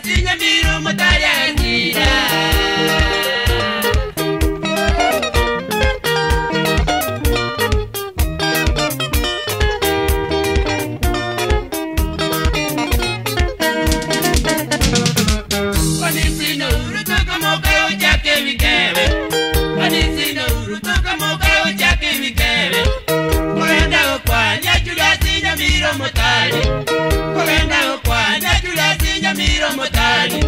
Mutera Julia miro motani,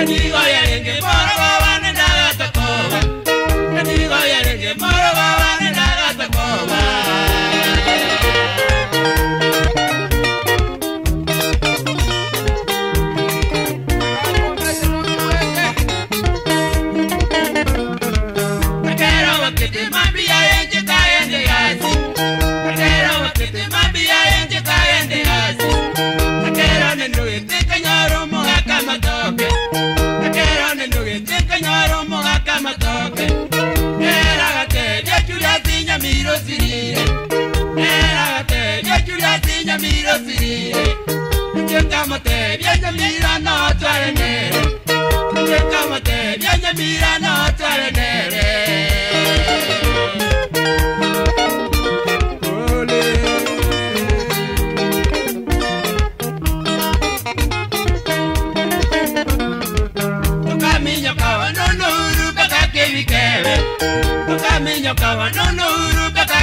enigo yerenge boro baba. Sinya miro sirire Nyekamate vyenye mira no twarenere Nyekamate vyenye mira no twarenere Tukaminya kawa nono uru kaka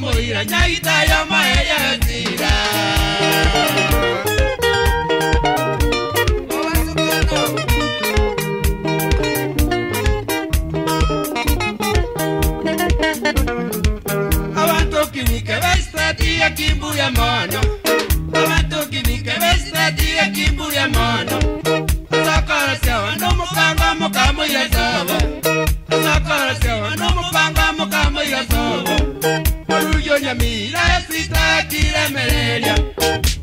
moira nyaita yo maeyetira Urugyo nyamira sita kira mereria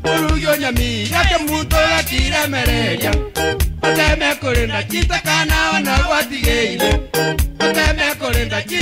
Urugyo nyamira kemuto la kira mereria Ateme kurinda chita kana wana watigeire Ateme kurinda chita